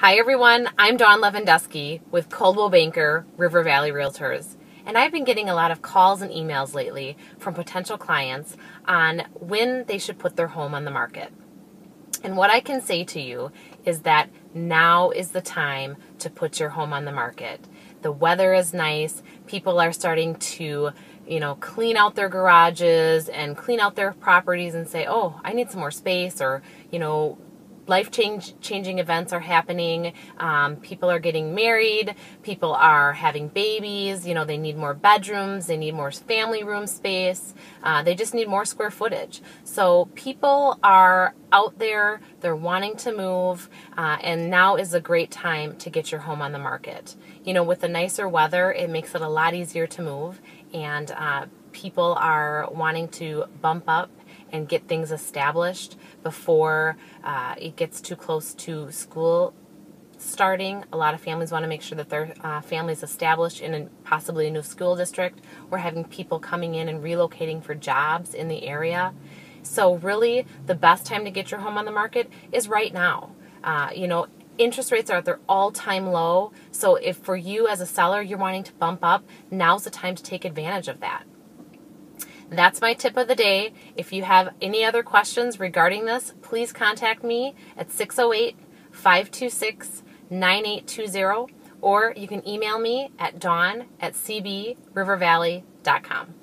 Hi everyone, I'm Dawn Levandoski with Coldwell Banker River Valley Realtors. And I've been getting a lot of calls and emails lately from potential clients on when they should put their home on the market. And what I can say to you is that now is the time to put your home on the market. The weather is nice. People are starting to, you know, clean out their garages and clean out their properties and say, "Oh, I need some more space," or, you know, life change changing events are happening. Um, people are getting married. People are having babies. You know, they need more bedrooms. They need more family room space. Uh, they just need more square footage. So people are out there. They're wanting to move, uh, and now is a great time to get your home on the market. You know, with the nicer weather, it makes it a lot easier to move, and uh, people are wanting to bump up and get things established before uh, it gets too close to school starting. A lot of families want to make sure that their uh, family is established in a, possibly a new school district. We're having people coming in and relocating for jobs in the area. So, really, the best time to get your home on the market is right now. Uh, you know, interest rates are at their all time low. So, if for you as a seller you're wanting to bump up, now's the time to take advantage of that. That's my tip of the day. If you have any other questions regarding this, please contact me at 608 526 9820 or you can email me at dawn at cbrivervalley.com.